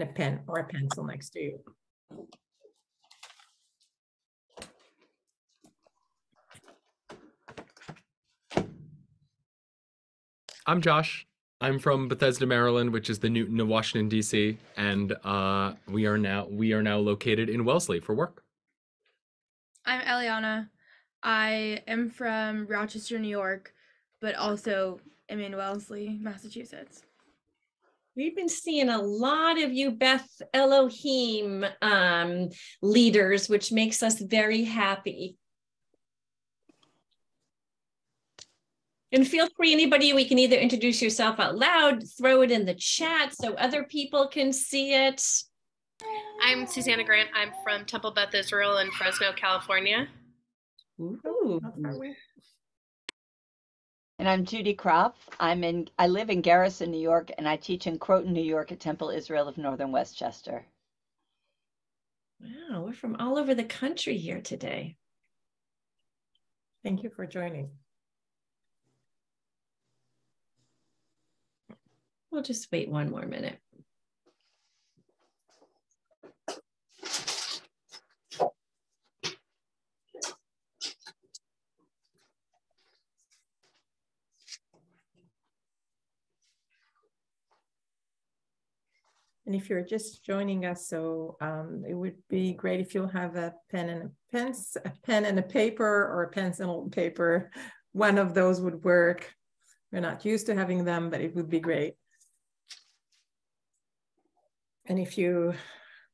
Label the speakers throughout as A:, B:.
A: and a pen or a pencil next to you.
B: I'm Josh. I'm from Bethesda, Maryland, which is the Newton of Washington D.C., and uh, we are now we are now located in Wellesley for work.
C: I'm Eliana. I am from Rochester, New York, but also am in Wellesley, Massachusetts.
D: We've been seeing a lot of you Beth Elohim um, leaders, which makes us very happy. And feel free, anybody, we can either introduce yourself out loud, throw it in the chat so other people can see it.
E: I'm Susanna Grant. I'm from Temple Beth Israel in Fresno, California.
D: Ooh.
F: And I'm Judy Kropf. I'm in I live in Garrison, New York, and I teach in Croton, New York at Temple Israel of Northern Westchester.
D: Wow, we're from all over the country here today.
A: Thank you for joining.
D: We'll just wait one more minute.
A: And if you're just joining us, so um, it would be great if you'll have a pen and a pens, a pen and a paper or a pencil and paper. One of those would work. We're not used to having them, but it would be great. And if you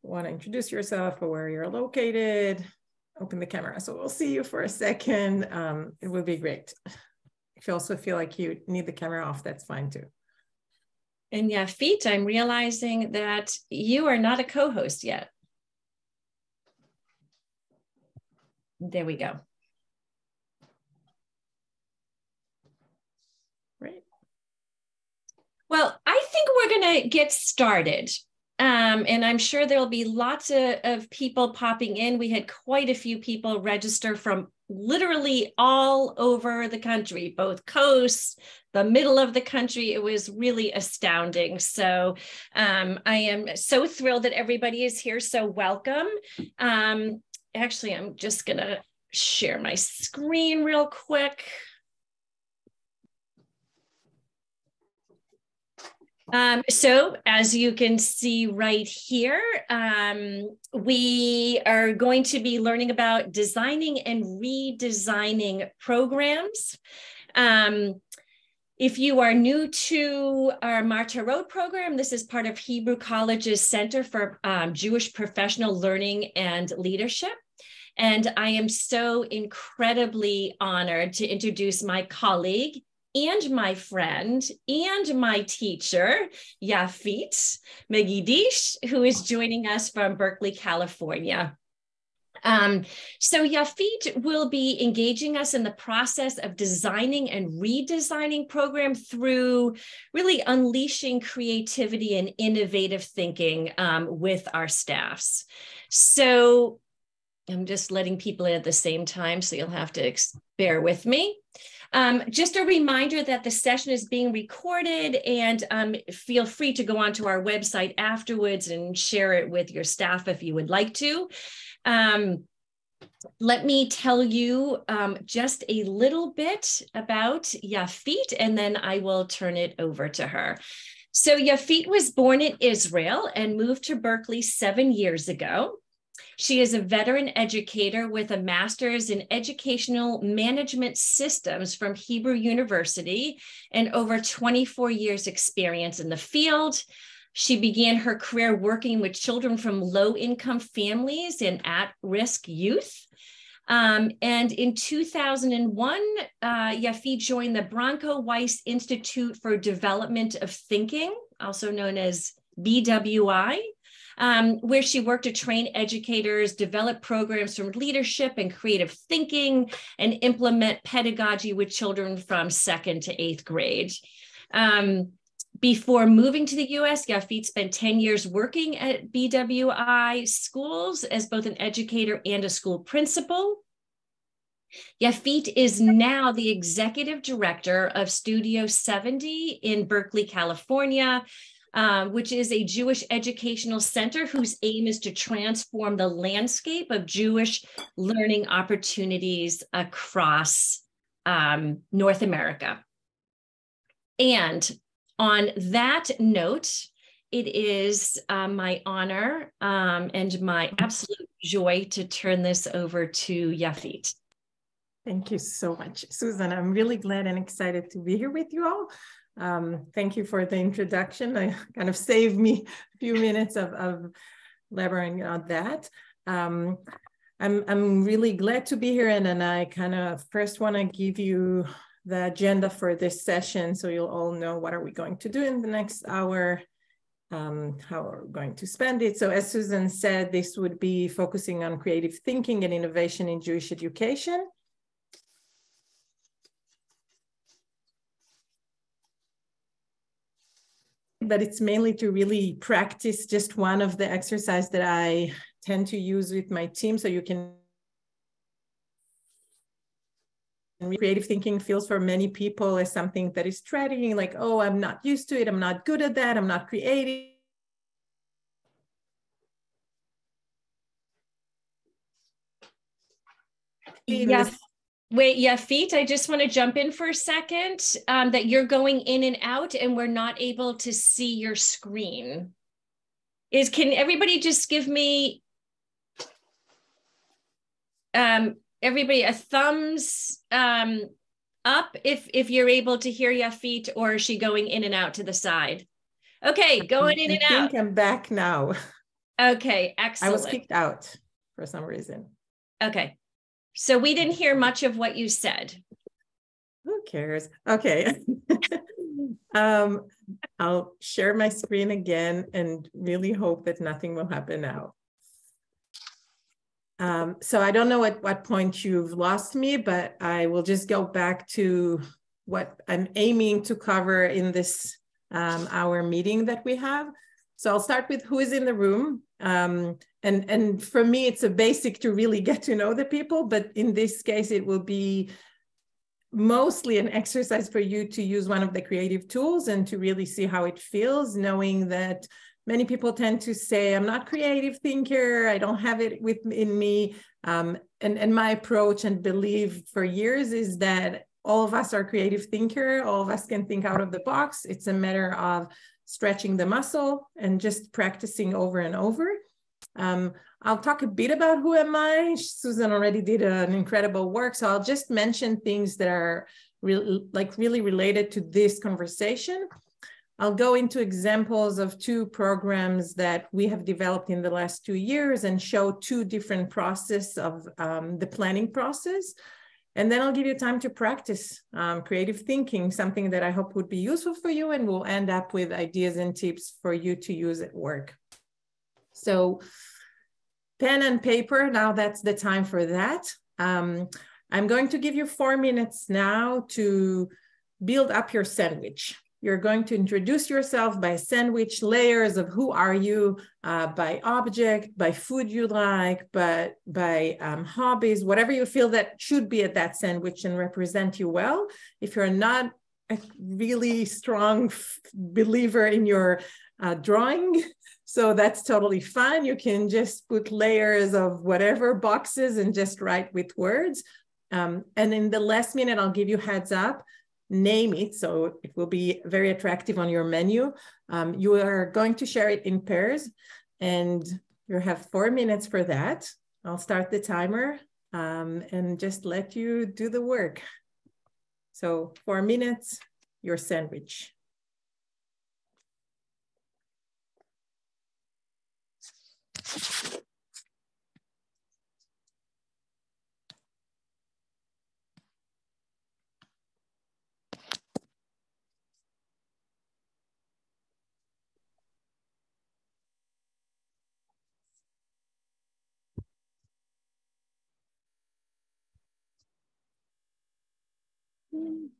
A: want to introduce yourself or where you're located, open the camera so we'll see you for a second. Um, it would be great. If you also feel like you need the camera off, that's fine too.
D: And Yafit, I'm realizing that you are not a co-host yet. There we go. Right. Well, I think we're going to get started. Um, and I'm sure there'll be lots of, of people popping in. We had quite a few people register from literally all over the country, both coasts, the middle of the country. It was really astounding. So um, I am so thrilled that everybody is here. So welcome. Um, actually, I'm just going to share my screen real quick. Um, so as you can see right here, um, we are going to be learning about designing and redesigning programs. Um, if you are new to our MaTaRoT program, this is part of Hebrew College's Center for um, Jewish Professional Learning and Leadership. And I am so incredibly honored to introduce my colleague, and my friend and my teacher, Yafit Megidish, who is joining us from Berkeley, California. Um, so Yafit will be engaging us in the process of designing and redesigning program through really unleashing creativity and innovative thinking um, with our staffs. So I'm just letting people in at the same time, so you'll have to bear with me. Um, just a reminder that the session is being recorded and um, feel free to go onto our website afterwards and share it with your staff if you would like to. Um, let me tell you um, just a little bit about Yafit, and then I will turn it over to her. So Yafit was born in Israel and moved to Berkeley seven years ago. She is a veteran educator with a master's in educational management systems from Hebrew University and over 24 years experience in the field. She began her career working with children from low income families and at risk youth. Um, and in 2001, uh, Yafi joined the Branco Weiss Institute for Development of Thinking, also known as BWI, um, where she worked to train educators, develop programs from leadership and creative thinking, and implement pedagogy with children from second to eighth grade. Um, before moving to the US, Yafit spent 10 years working at BWI schools as both an educator and a school principal. Yafit is now the executive director of Studio 70 in Berkeley, California, um, which is a Jewish educational center whose aim is to transform the landscape of Jewish learning opportunities across um, North America. And on that note, it is uh, my honor um, and my absolute joy to turn this over to Yafit.
A: Thank you so much, Susan. I'm really glad and excited to be here with you all. Um, thank you for the introduction. I kind of saved me a few minutes of, of laboring on that. Um, I'm, I'm really glad to be here and, and I kind of first want to give you the agenda for this session so you'll all know what are we going to do in the next hour, um, how we're going to spend it. So as Susan said, this would be focusing on creative thinking and innovation in Jewish education. But it's mainly to really practice just one of the exercise that I tend to use with my team. So you can creative thinking feels for many people as something that is threatening, like, oh, I'm not used to it. I'm not good at that. I'm not creative.
D: Yes. Wait, Yafit. I just want to jump in for a second. Um, that you're going in and out, and we're not able to see your screen. Is can everybody just give me um everybody a thumbs um up if if you're able to hear Yafit, or is she going in and out to the side? Okay, going in
A: I
D: and
A: think
D: out.
A: I'm back now.
D: Okay, excellent.
A: I was kicked out for some reason.
D: Okay. So we didn't hear much of what you said.
A: Who cares? Okay. um, I'll share my screen again and really hope that nothing will happen now. Um, so I don't know at what point you've lost me, but I will just go back to what I'm aiming to cover in this um, hour meeting that we have. So I'll start with who is in the room. Um, and, and for me, it's a basic to really get to know the people, but in this case, it will be mostly an exercise for you to use one of the creative tools and to really see how it feels, knowing that many people tend to say, I'm not creative thinker, I don't have it within me. Um, and, and my approach and belief for years is that all of us are creative thinker, all of us can think out of the box. It's a matter of stretching the muscle and just practicing over and over. Um, I'll talk a bit about who am I. Susan already did an incredible work, so I'll just mention things that are really like really related to this conversation. I'll go into examples of two programs that we have developed in the last two years and show two different process of um, the planning process. And then I'll give you time to practice um, creative thinking, something that I hope would be useful for you and we'll end up with ideas and tips for you to use at work. So pen and paper, now that's the time for that. Um, I'm going to give you four minutes now to build up your sandwich. You're going to introduce yourself by sandwich layers of who are you, uh, by object, by food you like, but by um, hobbies, whatever you feel that should be at that sandwich and represent you well. If you're not a really strong believer in your uh, drawing, so that's totally fine. You can just put layers of whatever boxes and just write with words. Um, and in the last minute, I'll give you heads up, name it so it will be very attractive on your menu. Um, you are going to share it in pairs and you have four minutes for that. I'll start the timer um, and just let you do the work. So four minutes, your sandwich. Mm.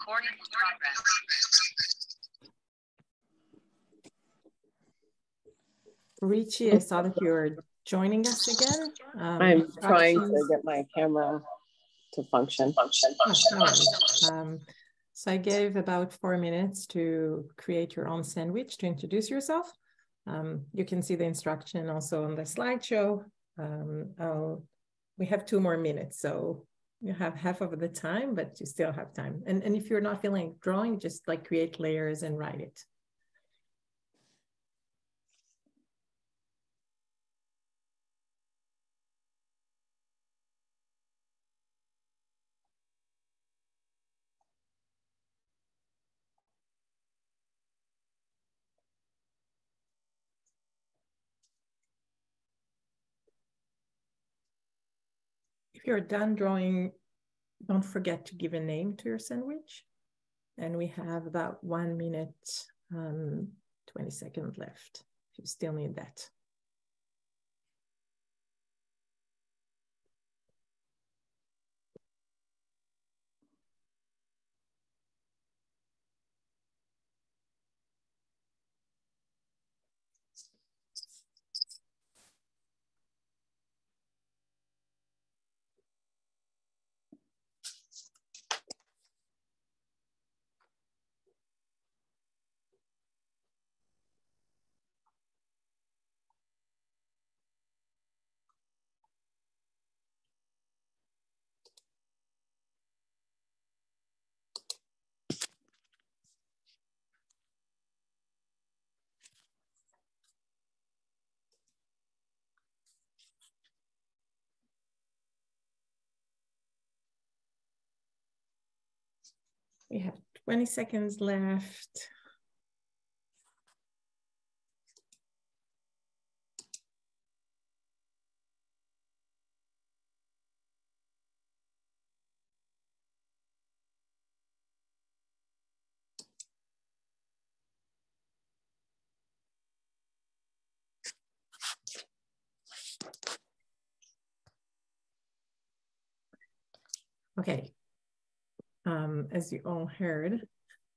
G: Recording in progress.
A: Richie, I saw that you're joining us again. Um,
H: I'm trying to get my camera to function.
A: Oh, no worries. Um, so I gave about four minutes to create your own sandwich to introduce yourself. Um, you can see the instruction also on the slideshow. Um, I'll, we have two more minutes, so you have half of the time, but you still have time. And, and if you're not feeling drawing, just like create layers and write it. If you're done drawing, don't forget to give a name to your sandwich. And we have about one minute, um, 20 seconds left. If you still need that. We have 20 seconds left. Okay. Um, as you all heard,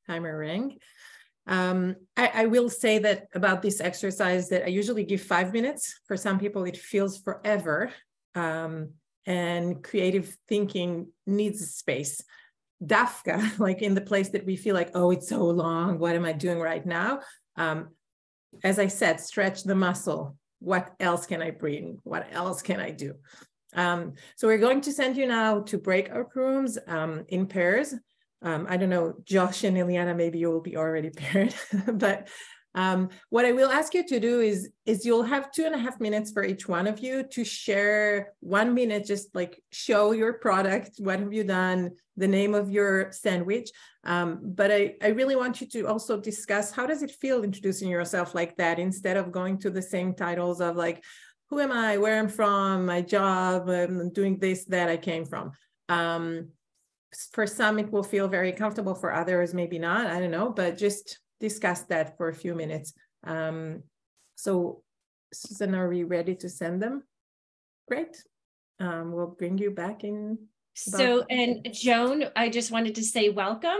A: timer rang. Um, I, I will say that about this exercise that I usually give five minutes. For some people, it feels forever. Um, and creative thinking needs space. Dafka, like in the place that we feel like, oh, it's so long. What am I doing right now? Um, as I said, stretch the muscle. What else can I bring? What else can I do? Um, so we're going to send you now to breakout rooms um, in pairs. Um, I don't know, Josh and Eliana, maybe you will be already paired, but um, what I will ask you to do is, is you'll have two and a half minutes for each one of you to share one minute, just like show your product, what have you done, the name of your sandwich. Um, but I, I really want you to also discuss how does it feel introducing yourself like that instead of going to the same titles of like, who am I, where I'm from, my job, I'm doing this, that I came from. Um, for some, it will feel very comfortable. For others, maybe not. I don't know, but just discuss that for a few minutes. Um, so, Susan, are we ready to send them? Great. Um, we'll bring you back in.
D: So, and Joan, I just wanted to say welcome.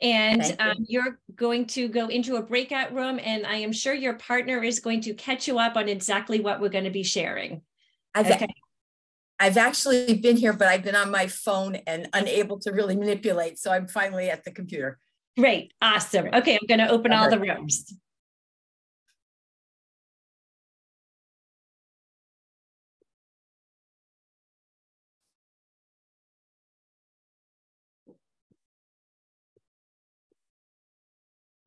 D: And
F: you.
D: um, you're going to go into a breakout room, and I am sure your partner is going to catch you up on exactly what we're going to be sharing.
I: I've,
D: Okay.
I: I've actually been here, but I've been on my phone and unable to really manipulate. So I'm finally at the computer.
D: Great, awesome. Okay, I'm going to open all the rooms.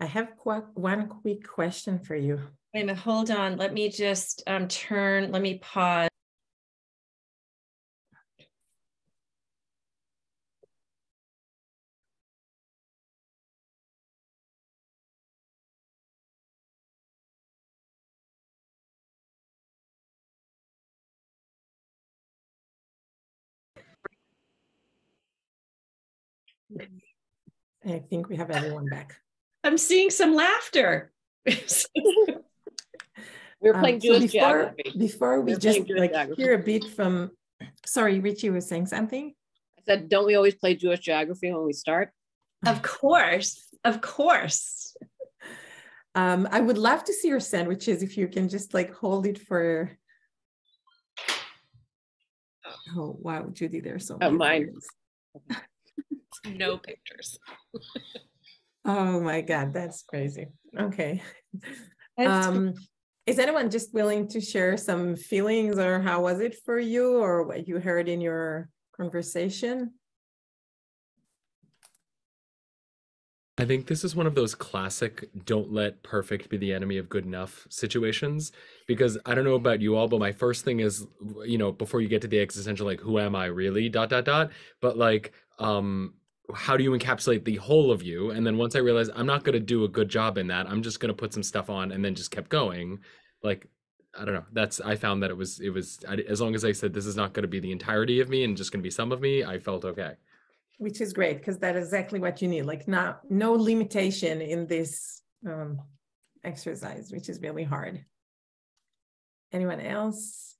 A: I have one quick question for you.
D: Wait a minute, hold on. Let me just um, turn, let me pause.
A: I think we have everyone back.
D: I'm seeing some laughter.
H: We were
A: Um,
H: playing
A: so
H: Jewish
A: before,
H: geography.
A: before we
H: We're
A: just like
H: geography.
A: hear a bit from, sorry, Richie was saying something.
H: I said, don't we always play Jewish geography when we start?
D: Of course, of course.
A: Um, I would love to see your sandwiches if you can just like hold it for. Oh wow, Judy, there's so
H: Oh,
A: many
H: mine.
E: No pictures.
A: Oh my God, that's crazy. Okay.
D: That's
A: Um, is anyone just willing to share some feelings or how was it for you or what you heard in your conversation?
B: I think this is one of those classic don't let perfect be the enemy of good enough situations because I don't know about you all but my first thing is you know before you get to the existential like who am I really dot dot dot but like um how do you encapsulate the whole of you and then once I realized I'm not going to do a good job in that I'm just going to put some stuff on and then just kept going like I don't know that's I found that it was it was I, as long as I said this is not going to be the entirety of me and just going to be some of me I felt okay
A: Which is great because that is exactly what you need, like not no limitation in this um, exercise, which is really hard. Anyone else?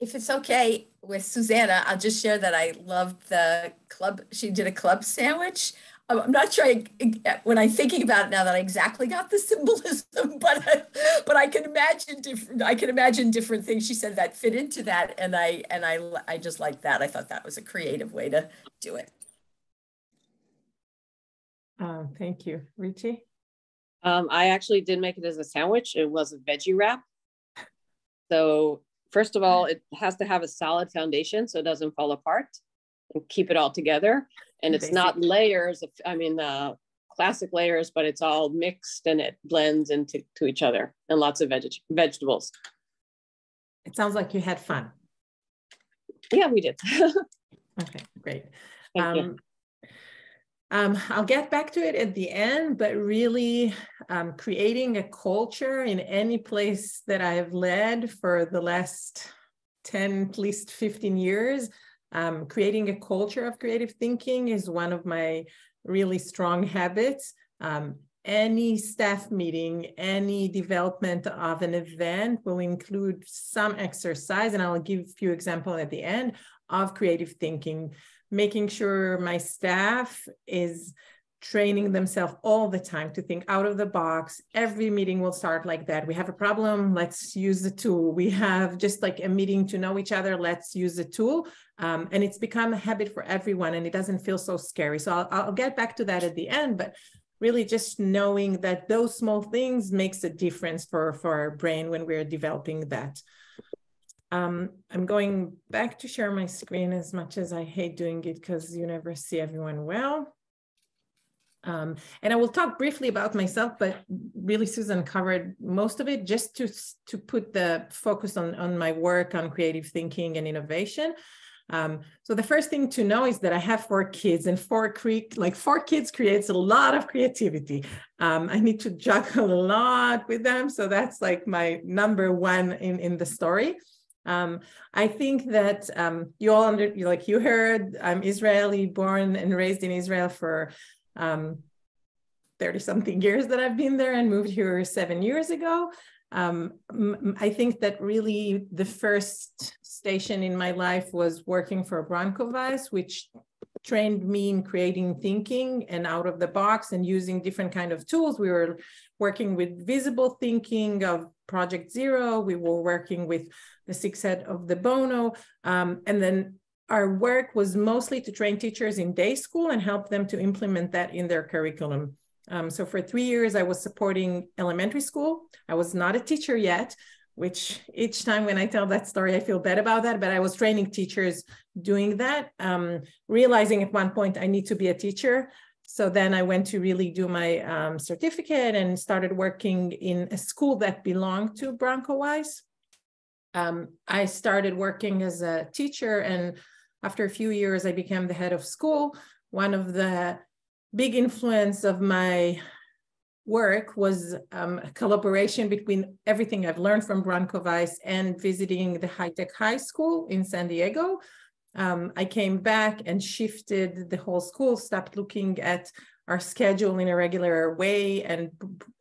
I: If it's okay with Susanna, I'll just share that I loved the club. She did a club sandwich. I'm I'm not sure I, when I'm thinking about it now that I exactly got the symbolism, but I, but I can imagine different. I can imagine different things she said that fit into that, and I and I I just like that. I thought that was a creative way to do it.
A: Uh, thank you, Richie.
H: Um, I actually did make it as a sandwich. It was a veggie wrap. So first of all, it has to have a solid foundation so it doesn't fall apart and keep it all together. And it's not layers of, I mean, uh, classic layers, but it's all mixed and it blends into to each other and lots of veg- vegetables.
A: It sounds like you had fun.
H: Yeah, we did.
A: Okay, great.
H: Thank you.
A: Um, um, I'll get back to it at the end, but really um, creating a culture in any place that I've led for the last 10, at least 15 years, um, creating a culture of creative thinking is one of my really strong habits. Um, any staff meeting, any development of an event will include some exercise, and I'll give a few examples at the end of creative thinking making sure my staff is training themselves all the time to think out of the box. Every meeting will start like that. We have a problem, let's use the tool. We have just like a meeting to know each other, let's use the tool. Um, and it's become a habit for everyone and it doesn't feel so scary. So I'll, I'll get back to that at the end, but really just knowing that those small things makes a difference for, for our brain when we're developing that. Um, I'm going back to share my screen as much as I hate doing it because you never see everyone well. Um, and I will talk briefly about myself, but really Susan covered most of it just to, to put the focus on, on my work on creative thinking and innovation. Um, so the first thing to know is that I have four kids and four cre- like four kids creates a lot of creativity. Um, I need to juggle a lot with them. So that's like my number one in, in the story. Um, I think that um, you all under like you heard, I'm Israeli, born and raised in Israel for um, 30 something years that I've been there and moved here seven years ago. Um, I think that really the first station in my life was working for Branco Weiss, which trained me in creating thinking and out of the box and using different kind of tools. We were working with visible thinking of Project Zero. We were working with the six head of de Bono. Um, and then our work was mostly to train teachers in day school and help them to implement that in their curriculum. Um, so for three years, I was supporting elementary school. I was not a teacher yet, which each time when I tell that story, I feel bad about that, but I was training teachers doing that, um, realizing at one point I need to be a teacher. So then I went to really do my um, certificate and started working in a school that belonged to Branco Weiss. Um, I started working as a teacher, and after a few years, I became the head of school. One of the big influence of my work was um, a collaboration between everything I've learned from Branco Weiss and visiting the high tech high school in San Diego. Um, I came back and shifted the whole school, stopped looking at our schedule in a regular way, and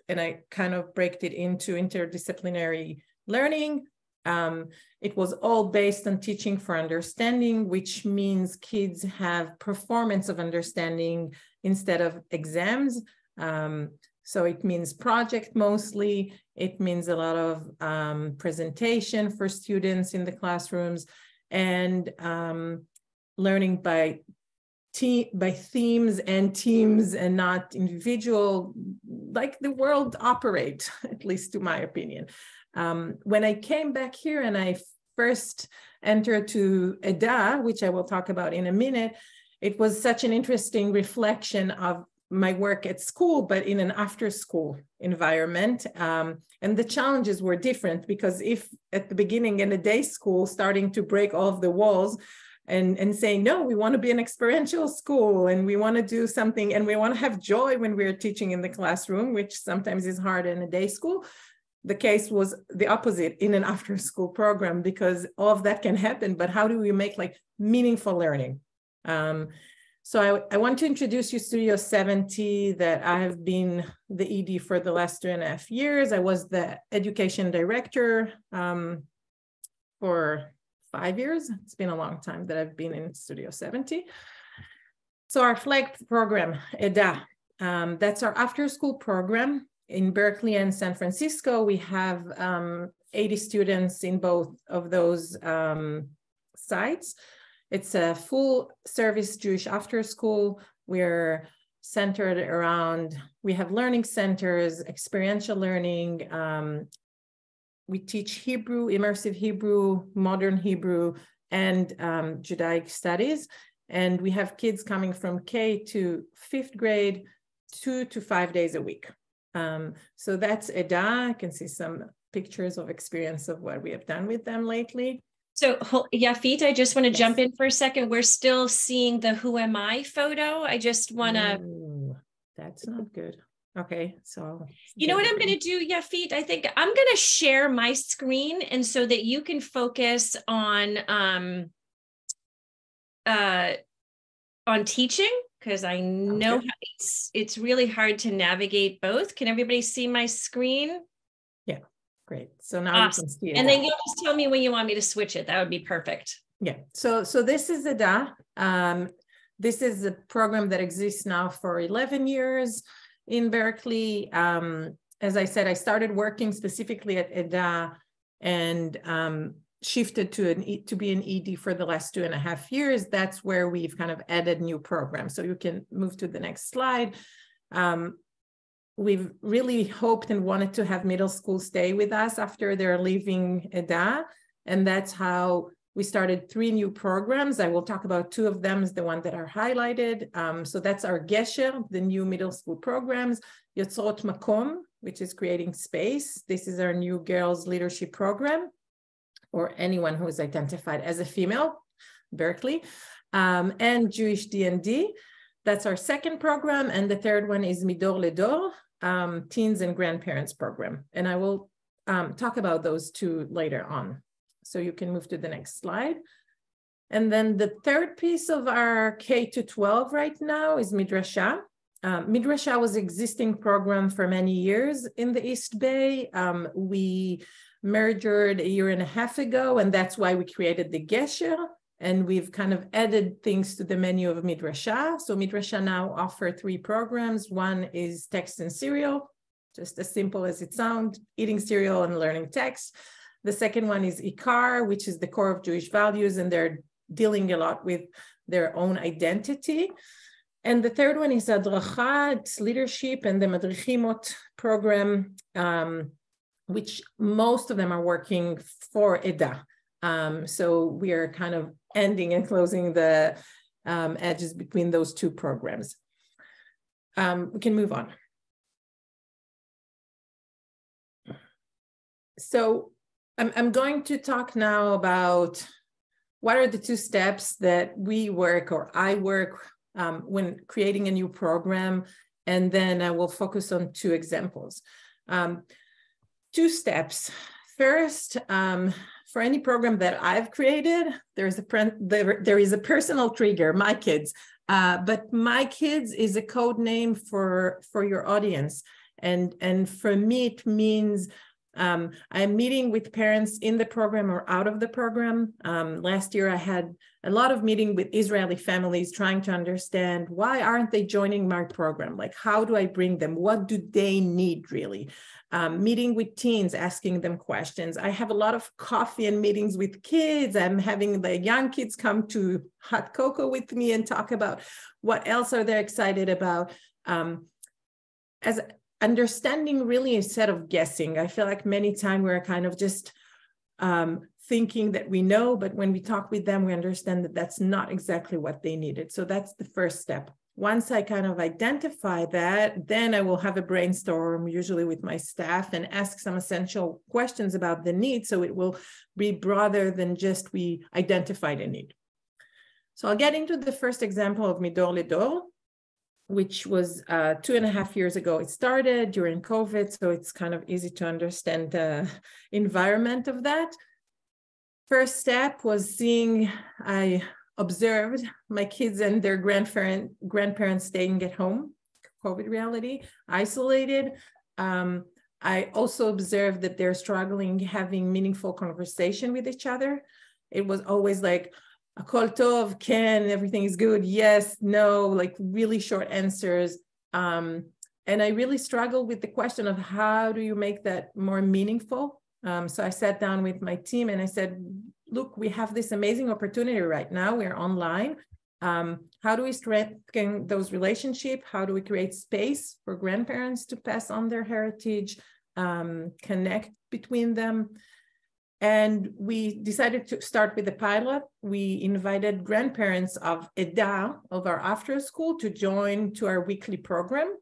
A: and I kind of break it into interdisciplinary learning. Um, it was all based on teaching for understanding, which means kids have performance of understanding instead of exams. Um, so it means project mostly. It means a lot of um, presentation for students in the classrooms and um, learning by by themes and teams and not individual like the world operate at least to my opinion. Um, when i came back here and i first entered to eda which i will talk about in a minute it was such an interesting reflection of my work at school, but in an after school environment. Um, and the challenges were different because if at the beginning in a day school, starting to break all of the walls and, and saying, no, we want to be an experiential school and we want to do something and we want to have joy when we're teaching in the classroom, which sometimes is hard in a day school. The case was the opposite in an after school program because all of that can happen, but how do we make like meaningful learning? Um, so I, I want to introduce you to Studio 70 that I have been the ED for the last two and a half years. I was the education director um, for five years. It's been a long time that I've been in Studio 70. So our flag program, EDA, um, that's our after school program in Berkeley and San Francisco. We have um, 80 students in both of those um, sites. It's a full service Jewish after school. We're centered around, we have learning centers, experiential learning. Um, we teach Hebrew, immersive Hebrew, modern Hebrew, and um, Judaic studies. And we have kids coming from K to fifth grade, two to five days a week. Um, so that's EDA. I can see some pictures of experience of what we have done with them lately.
D: So Yafit, I just want to yes. jump in for a second. We're still seeing the who am I photo. I just want to.
A: That's not good. Okay, so
D: you know what I'm going to do, Yafit? I think I'm going to share my screen, and so that you can focus on um uh on teaching because I know okay. it's it's really hard to navigate both. Can everybody see my screen?
A: Great. So now awesome. you can see
D: it. And then you'll just tell me when you want me to switch it. That would be perfect.
A: Yeah. So so this is EDA. Um, this is a program that exists now for 11 years in Berkeley. Um, as I said, I started working specifically at EDA and um, shifted to an to be an ED for the last two and a half years. That's where we've kind of added new programs. So you can move to the next slide. Um, we've really hoped and wanted to have middle school stay with us after they're leaving EDA. And that's how we started three new programs. I will talk about two of them, is the one that are highlighted. Um, so that's our Gesher, the new middle school programs, Yotzrot Makom, which is creating space. This is our new girls leadership program, or anyone who is identified as a female, Berkeley, um, and Jewish D&D. That's our second program. And the third one is Midor Ledor, um, Teens and Grandparents Program. And I will um, talk about those two later on. So you can move to the next slide. And then the third piece of our K to 12 right now is Midrasha. Um, Midrasha was existing program for many years in the East Bay. Um, we merged a year and a half ago, and that's why we created the Gesher and we've kind of added things to the menu of Midrasha. So Midrasha now offer three programs. One is text and cereal, just as simple as it sounds, eating cereal and learning text. The second one is Ikar, which is the core of Jewish values, and they're dealing a lot with their own identity. And the third one is Adracha, it's leadership and the Madrichimot program, um, which most of them are working for EDA. Um, so we are kind of ending and closing the um, edges between those two programs. Um, we can move on. So I'm, I'm going to talk now about what are the two steps that we work or I work um, when creating a new program, and then I will focus on two examples. Um, two steps. First, um, for any program that I've created, there's a there, there is a personal trigger, my kids. Uh, but my kids is a code name for for your audience, and and for me it means Um, I'm meeting with parents in the program or out of the program. Um, last year, I had a lot of meeting with Israeli families trying to understand why aren't they joining my program? Like, how do I bring them? What do they need really? Um, meeting with teens, asking them questions. I have a lot of coffee and meetings with kids. I'm having the young kids come to hot cocoa with me and talk about what else are they excited about. Um, as understanding really instead of guessing. I feel like many times we're kind of just um, thinking that we know, but when we talk with them, we understand that that's not exactly what they needed. So that's the first step. Once I kind of identify that, then I will have a brainstorm, usually with my staff, and ask some essential questions about the need. So it will be broader than just we identified a need. So I'll get into the first example of Midor Ledor which was uh, two and a half years ago. It started during COVID, so it's kind of easy to understand the environment of that. First step was seeing, I observed my kids and their grandparent, grandparents staying at home, COVID reality, isolated. Um, I also observed that they're struggling having meaningful conversation with each other. It was always like, Akol Tov, Ken, everything is good. Yes, no, like really short answers. Um, and I really struggled with the question of how do you make that more meaningful? Um, so I sat down with my team and I said, look, we have this amazing opportunity right now. We're online. Um, how do we strengthen those relationships? How do we create space for grandparents to pass on their heritage, um, connect between them? And we decided to start with the pilot. We invited grandparents of Eda, of our after school, to join to our weekly program.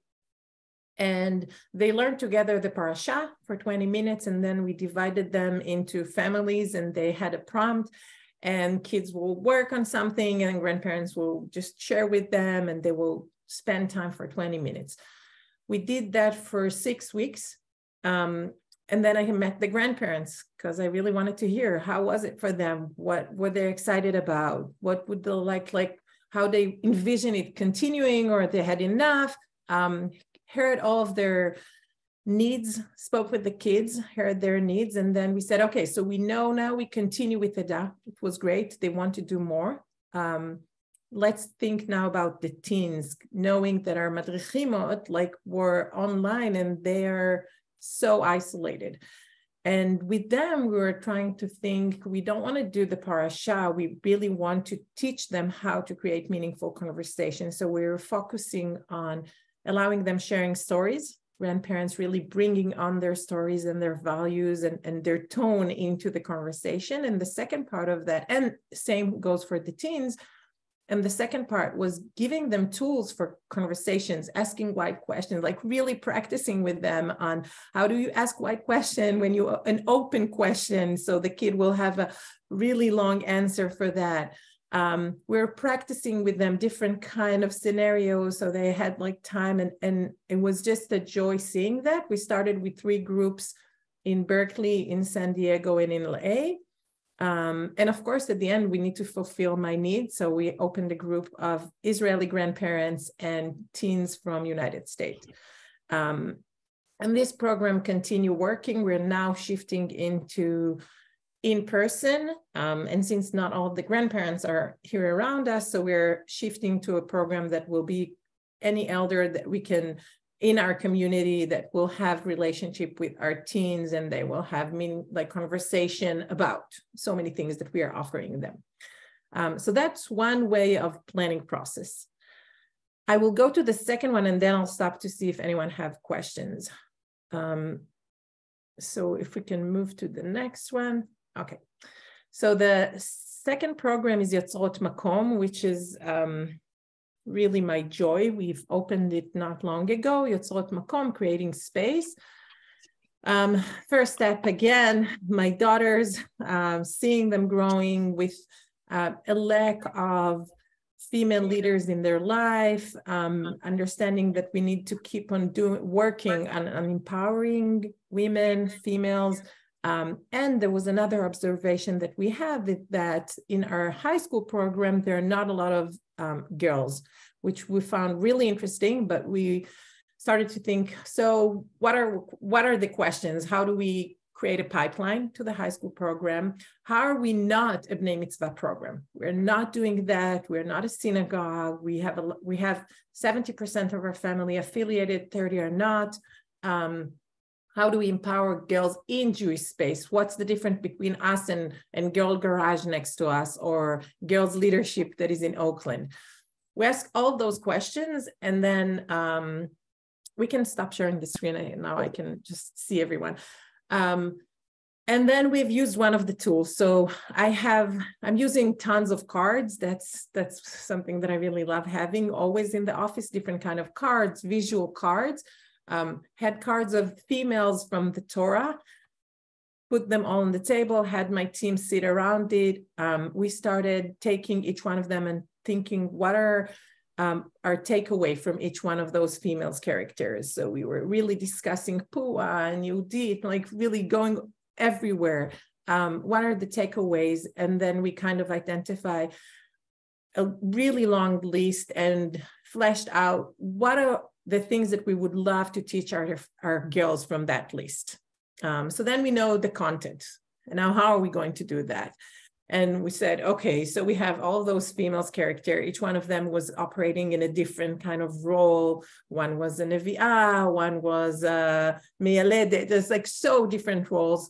A: And they learned together the parasha for 20 minutes, and then we divided them into families, and they had a prompt, and kids will work on something, and grandparents will just share with them, and they will spend time for 20 minutes. We did that for six weeks. Um, and then I met the grandparents because I really wanted to hear how was it for them, what were they excited about, what would they like, like how they envision it continuing, or they had enough. Um, heard all of their needs, spoke with the kids, heard their needs, and then we said, okay, so we know now we continue with the DA. It was great. They want to do more. Um, let's think now about the teens, knowing that our madrichimot like were online and they are so isolated. And with them, we were trying to think we don't want to do the parasha. We really want to teach them how to create meaningful conversation. So we were focusing on allowing them sharing stories, grandparents really bringing on their stories and their values and, and their tone into the conversation. And the second part of that, and same goes for the teens, and the second part was giving them tools for conversations, asking why questions, like really practicing with them on how do you ask why question when you an open question, so the kid will have a really long answer for that. Um, we're practicing with them different kind of scenarios, so they had like time, and and it was just a joy seeing that. We started with three groups in Berkeley, in San Diego, and in LA um, and of course, at the end, we need to fulfill my needs. So we opened a group of Israeli grandparents and teens from United States. Um, and this program continue working. We're now shifting into in person. Um, and since not all the grandparents are here around us, so we're shifting to a program that will be any elder that we can in our community that will have relationship with our teens and they will have meaning like conversation about so many things that we are offering them. Um, so that's one way of planning process. I will go to the second one and then i'll stop to see if anyone have questions. Um, so if we can move to the next one. Okay. So the second program is Yotzrot Makom, which is um, really my joy. We've opened it not long ago, Yotzrot Makom, creating space. Um, first step again, my daughters, um, seeing them growing with uh, a lack of female leaders in their life, um, understanding that we need to keep on doing working on, on empowering women, females. Um, and there was another observation that we have that, that in our high school program, there are not a lot of um, girls, which we found really interesting. But we started to think, so what are what are the questions? How do we create a pipeline to the high school program. How are we not a Bnei Mitzvah program? We're not doing that. We're not a synagogue. We have a, we have 70% of our family affiliated, 30 are not. Um, how do we empower girls in Jewish space? What's the difference between us and, and Girl Garage next to us or Girls Leadership that is in Oakland? We ask all those questions and then um, we can stop sharing the screen. And Now I can just see everyone. Um, and then we've used one of the tools. So I have, I'm using tons of cards. That's that's something that I really love having always in the office, different kind of cards, visual cards. Um, had cards of females from the Torah, put them all on the table, had my team sit around it. Um, we started taking each one of them and thinking, what are um, our takeaway from each one of those females characters. So we were really discussing Pua and Yudit, like really going everywhere. Um, what are the takeaways? And then we kind of identify a really long list and fleshed out what are the things that we would love to teach our, our girls from that list. Um, so then we know the content. And now how are we going to do that? and we said okay so we have all those females character. Each one of them was operating in a different kind of role. One was an nevi'ah one was a miyaled there's like so different roles.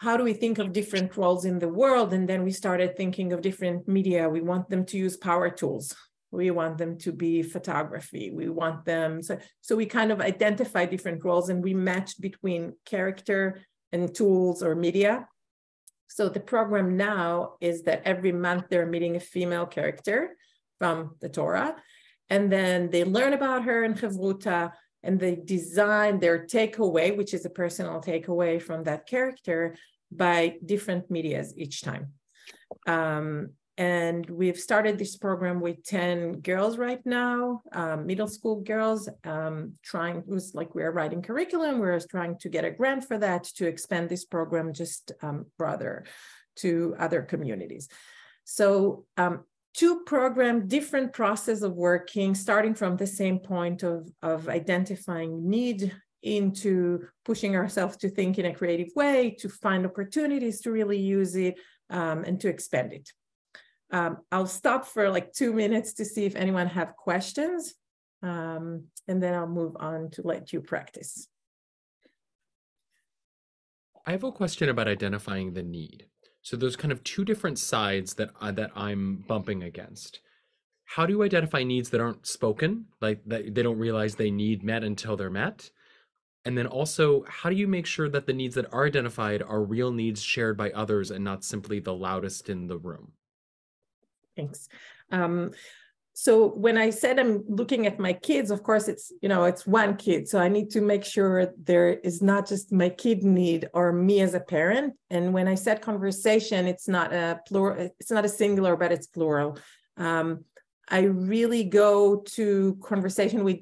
A: How do we think of different roles in the world? And then we started thinking of different media. We want them to use power tools we want them to be photography we want them so, so we kind of identify different roles and we match between character and tools or media so the program now is that every month they're meeting a female character from the Torah, and then they learn about her in Chavruta, and they design their takeaway, which is a personal takeaway from that character, by different medias each time. Um, and we've started this program with 10 girls right now, um, middle school girls, um, trying, it was like we're writing curriculum, we're trying to get a grant for that to expand this program just um, broader to other communities. So um, two program, different process of working, starting from the same point of, of identifying need into pushing ourselves to think in a creative way, to find opportunities to really use it um, and to expand it. Um, I'll stop for like two minutes to see if anyone have questions, um, and then I'll move on to let you practice.
B: I have a question about identifying the need. So there's kind of two different sides that uh, that I'm bumping against. How do you identify needs that aren't spoken, like that they don't realize they need met until they're met? And then also, how do you make sure that the needs that are identified are real needs shared by others and not simply the loudest in the room?
A: Thanks. Um, so when I said I'm looking at my kids, of course it's you know it's one kid, so I need to make sure there is not just my kid need or me as a parent. And when I said conversation, it's not a plural, it's not a singular, but it's plural. Um, I really go to conversation with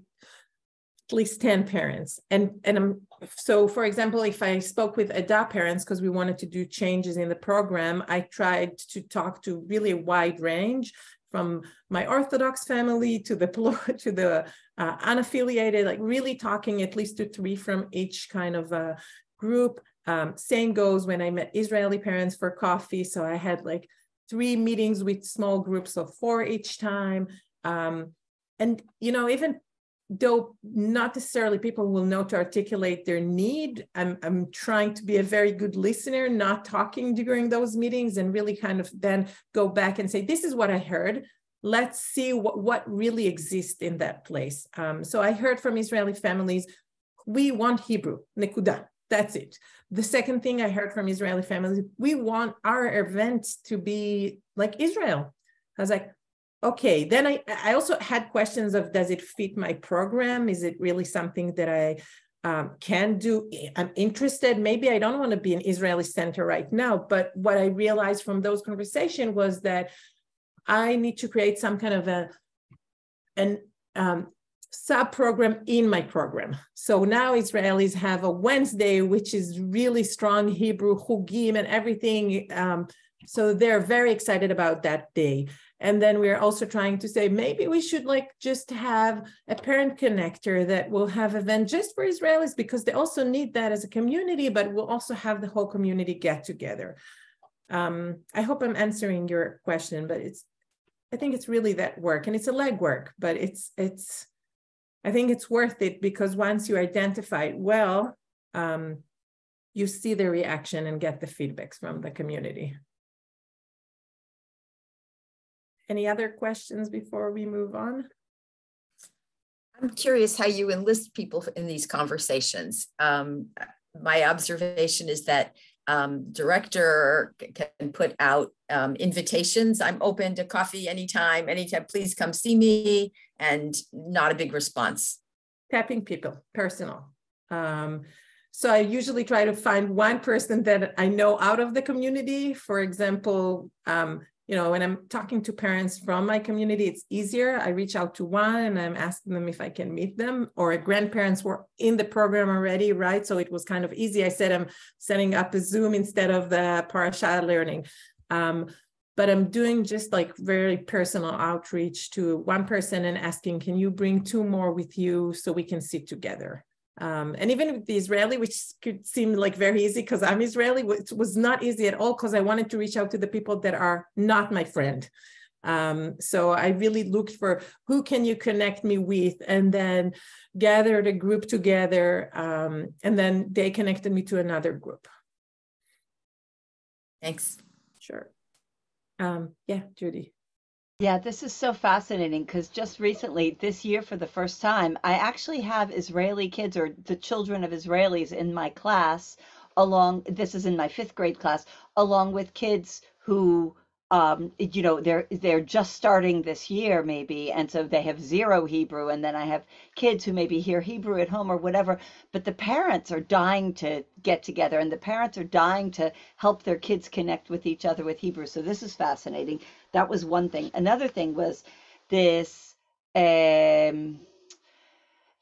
A: at least 10 parents and and I'm so for example if i spoke with ada parents because we wanted to do changes in the program i tried to talk to really a wide range from my orthodox family to the to the uh, unaffiliated like really talking at least to three from each kind of uh, group. Um, same goes when i met israeli parents for coffee. So i had like three meetings with small groups of four each time. Um, and you know even though not necessarily people will know to articulate their need i'm i'm trying to be a very good listener not talking during those meetings and really kind of then go back and say this is what i heard. Let's see what, what really exists in that place. Um, so i heard from israeli families we want hebrew nekuda. That's it. The second thing i heard from israeli families we want our events to be like israel. I was like okay then i i also had questions of does it fit my program is it really something that i um, can do i'm interested maybe i don't want to be an israeli center right now but what i realized from those conversations was that i need to create some kind of a an um, sub program in my program. So now Israelis have a Wednesday, which is really strong Hebrew, Hugim, and everything. Um, so they're very excited about that day. And then we're also trying to say maybe we should like just have a parent connector that will have event just for Israelis because they also need that as a community, but we'll also have the whole community get together. Um, I hope I'm answering your question, but it's I think it's really that work and it's a leg work, but it's it's I think it's worth it because once you identify well, um, you see the reaction and get the feedbacks from the community. Any other questions before we move on?
I: I'm curious how you enlist people in these conversations. Um, my observation is that um, director can put out um, invitations. I'm open to coffee anytime, anytime. Please come see me, and not a big response.
A: Tapping people, personal. Um, so I usually try to find one person that I know out of the community. For example, um, you know, when I'm talking to parents from my community, it's easier. I reach out to one and I'm asking them if I can meet them, or grandparents were in the program already, right? So it was kind of easy. I said I'm setting up a Zoom instead of the Parashat learning. Um, but I'm doing just like very personal outreach to one person and asking, can you bring two more with you so we can sit together? Um, and even with the Israeli, which could seem like very easy because I'm Israeli, it was not easy at all because I wanted to reach out to the people that are not my friend. Um, so I really looked for who can you connect me with, and then gathered a group together, um, and then they connected me to another group.
I: Thanks.
A: Sure. Um, yeah, Judy.
F: Yeah, this is so fascinating because just recently, this year for the first time, I actually have Israeli kids or the children of Israelis in my class along this is in my 5th grade class along with kids who um you know they're they're just starting this year maybe and so they have zero hebrew and then i have kids who maybe hear hebrew at home or whatever but the parents are dying to get together and the parents are dying to help their kids connect with each other with hebrew so this is fascinating that was one thing. Another thing was this um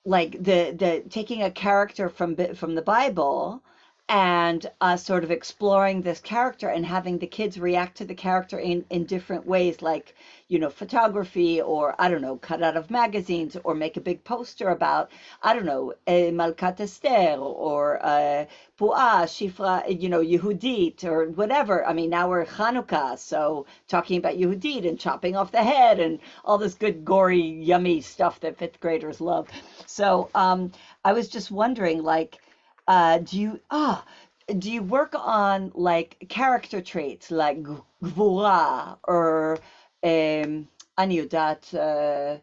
F: like the the taking a character from from the bible and uh, sort of exploring this character and having the kids react to the character in, in different ways, like, you know, photography or, I don't know, cut out of magazines or make a big poster about, I don't know, Malkat Esther or uh, Puah, Shifra, you know, Yehudit or whatever. I mean, now we're Hanukkah, so talking about Yehudit and chopping off the head and all this good, gory, yummy stuff that fifth graders love. So um, I was just wondering, like, uh, do you ah do you work on like character traits like gvura or um, uh,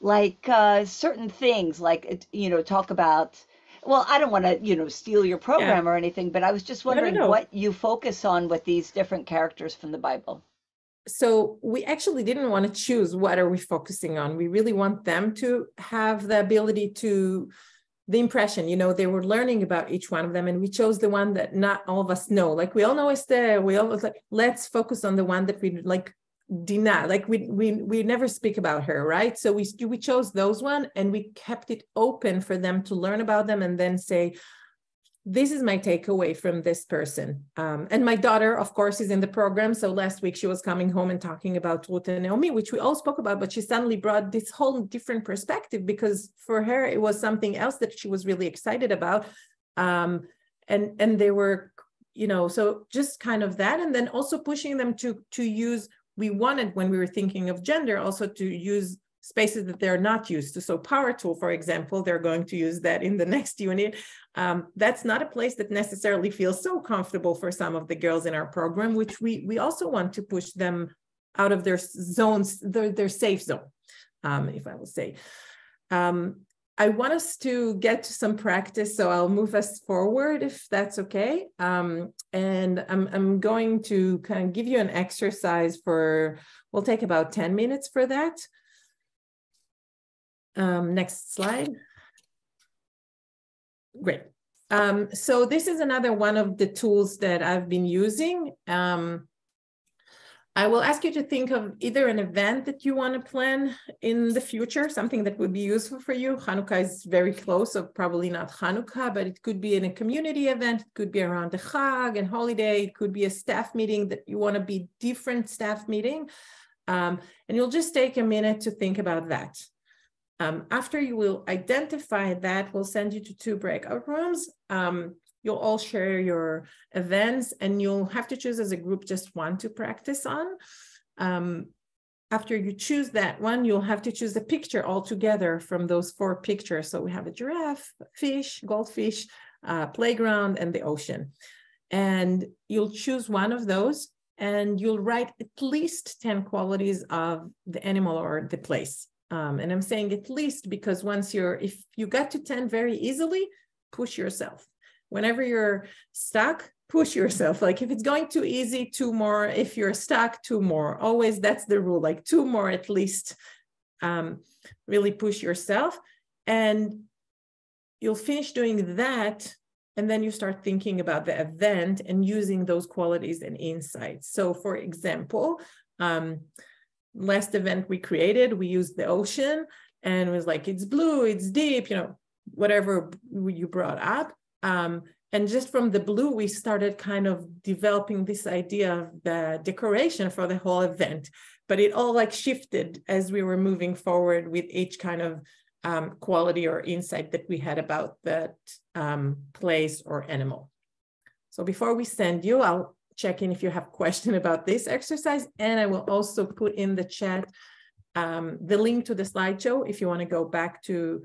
F: like uh, certain things like you know talk about well i don't want to you know steal your program yeah. or anything but i was just wondering no, no, no. what you focus on with these different characters from the bible
A: so we actually didn't want to choose what are we focusing on we really want them to have the ability to the impression you know they were learning about each one of them and we chose the one that not all of us know. Like we all know esther we all like let's focus on the one that we like deny like we we we never speak about her right? So we we chose those one and we kept it open for them to learn about them and then say this is my takeaway from this person. Um, and my daughter, of course, is in the program. So last week she was coming home and talking about Ruth and Naomi, which we all spoke about, but she suddenly brought this whole different perspective because for her it was something else that she was really excited about. Um, and and they were, you know, so just kind of that, and then also pushing them to to use. We wanted when we were thinking of gender also to use spaces that they're not used to. So Power Tool, for example, they're going to use that in the next unit. Um, that's not a place that necessarily feels so comfortable for some of the girls in our program, which we, we also want to push them out of their zones, their, their safe zone, um, if I will say. Um, I want us to get to some practice, so I'll move us forward if that's okay. Um, and I'm, I'm going to kind of give you an exercise for, we'll take about 10 minutes for that. Um, next slide. Great. Um, so this is another one of the tools that I've been using. Um, I will ask you to think of either an event that you want to plan in the future, something that would be useful for you. Hanukkah is very close, so probably not Hanukkah, but it could be in a community event. It could be around the Chag and holiday. It could be a staff meeting that you want to be different staff meeting. Um, and you'll just take a minute to think about that. Um, after you will identify that, we'll send you to two breakout rooms. Um, you'll all share your events and you'll have to choose as a group just one to practice on. Um, after you choose that one, you'll have to choose a picture altogether from those four pictures. So we have a giraffe, fish, goldfish, uh, playground, and the ocean. And you'll choose one of those and you'll write at least 10 qualities of the animal or the place. Um, and I'm saying at least because once you're, if you got to 10 very easily, push yourself. Whenever you're stuck, push yourself. Like if it's going too easy, two more. If you're stuck, two more. Always that's the rule, like two more at least. Um, really push yourself. And you'll finish doing that and then you start thinking about the event and using those qualities and insights. So, for example, um, last event we created, we used the ocean and it was like, it's blue, it's deep, you know, whatever you brought up. Um, and just from the blue, we started kind of developing this idea of the decoration for the whole event. But it all like shifted as we were moving forward with each kind of um, quality or insight that we had about that um, place or animal. So before we send you, I'll check in if you have question about this exercise, and I will also put in the chat um, the link to the slideshow if you want to go back to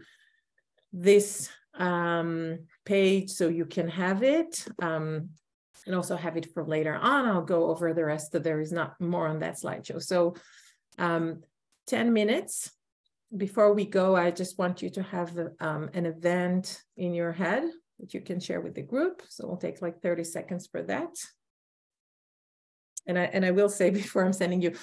A: this um, page so you can have it um, and also have it for later on. I'll go over the rest of there is not more on that slideshow. So um, 10 minutes before we go, I just want you to have um, an event in your head that you can share with the group. So we'll take like 30 seconds for that. And I, and I will say before I'm sending you,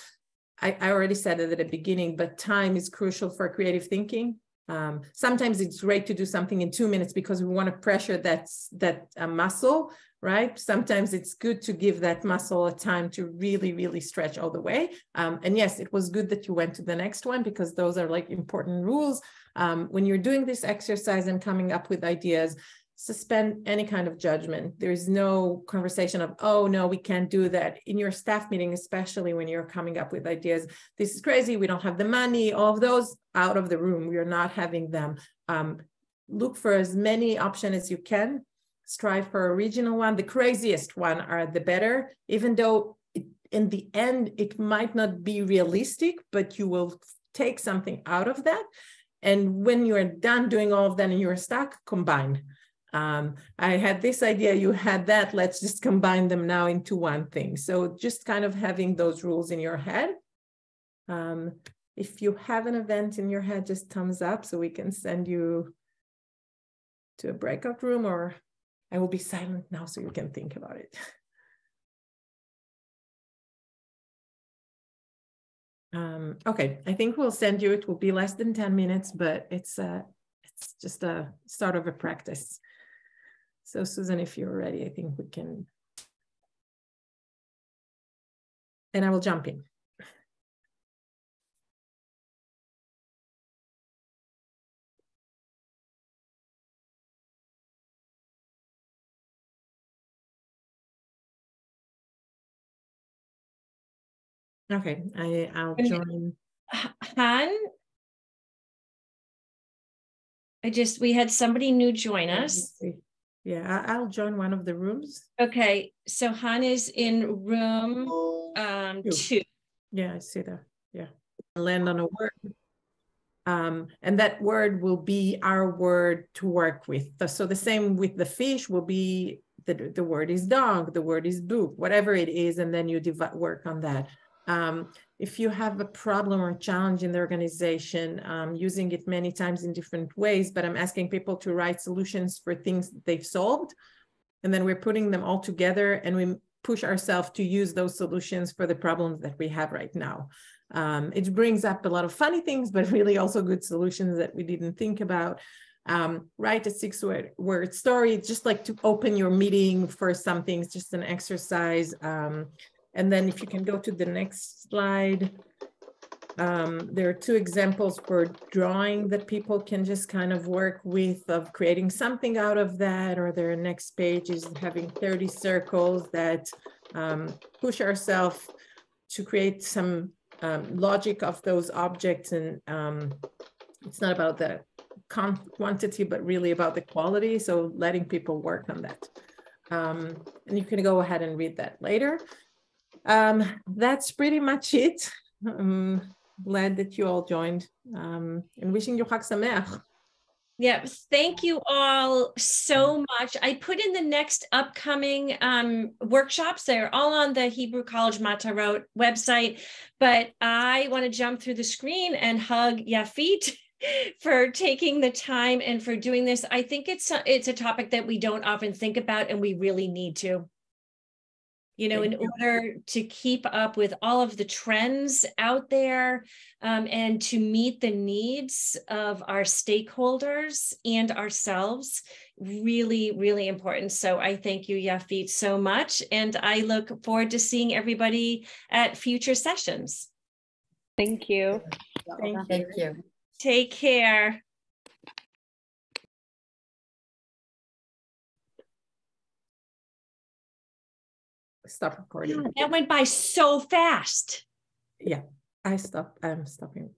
A: I, I already said it at the beginning, but time is crucial for creative thinking. Um, sometimes it's great to do something in two minutes because we want to pressure that, that uh, muscle, right? Sometimes it's good to give that muscle a time to really, really stretch all the way. Um, and yes, it was good that you went to the next one because those are like important rules. Um, when you're doing this exercise and coming up with ideas, suspend any kind of judgment. There's no conversation of, oh, no, we can't do that. In your staff meeting, especially when you're coming up with ideas, this is crazy, we don't have the money, all of those out of the room. We are not having them. Um, look for as many options as you can strive for a regional one. The craziest one are the better, even though it, in the end, it might not be realistic, but you will take something out of that. And when you're done doing all of that and you're stuck, combine. Um, I had this idea, you had that, let's just combine them now into one thing. So just kind of having those rules in your head. Um, if you have an event in your head, just thumbs up so we can send you to a breakout room or I will be silent now so you can think about it. Um, okay, I think we'll send you, it will be less than 10 minutes, but it's, uh, it's just a start of a practice. So Susan, if you're ready, I think we can. And I will jump in. Okay, I, I'll join.
D: Han, I just, we had somebody new join us.
A: Yeah, I- will join one of the rooms.
D: Okay, so Han is in room um
A: Two.
D: two.
A: Yeah, I see that. Yeah. Land on a word. Um, and that word will be our word to work with. So the same with the fish will be the, the word is dog, the word is book, whatever it is, and then you work on that. Um, if you have a problem or challenge in the organization, um, using it many times in different ways, but I'm asking people to write solutions for things they've solved. And then we're putting them all together and we push ourselves to use those solutions for the problems that we have right now. Um, it brings up a lot of funny things, but really also good solutions that we didn't think about. Um, write a six word, word story, just like to open your meeting for something, it's just an exercise. Um, and then if you can go to the next slide, um, there are two examples for drawing that people can just kind of work with of creating something out of that, or their next page is having 30 circles that um, push ourselves to create some um, logic of those objects and um, it's not about the quantity, but really about the quality. So letting people work on that. Um, and you can go ahead and read that later. Um, that's pretty much it. I'm glad that you all joined um, and wishing you Chag Sameach.
D: Yeah, thank you all so much. I put in the next upcoming um, workshops. They're all on the Hebrew College MaTaRoT website, but I want to jump through the screen and hug Yafit for taking the time and for doing this. I think it's a, it's a topic that we don't often think about, and we really need to. You know, in order to keep up with all of the trends out there um, and to meet the needs of our stakeholders and ourselves, really, really important. So I thank you, Yafit, so much. And I look forward to seeing everybody at future sessions.
H: Thank you.
I: Thank, Thank you.
D: Take care.
A: Stop recording.
D: That went by so fast.
A: Yeah, I stop. I'm stopping.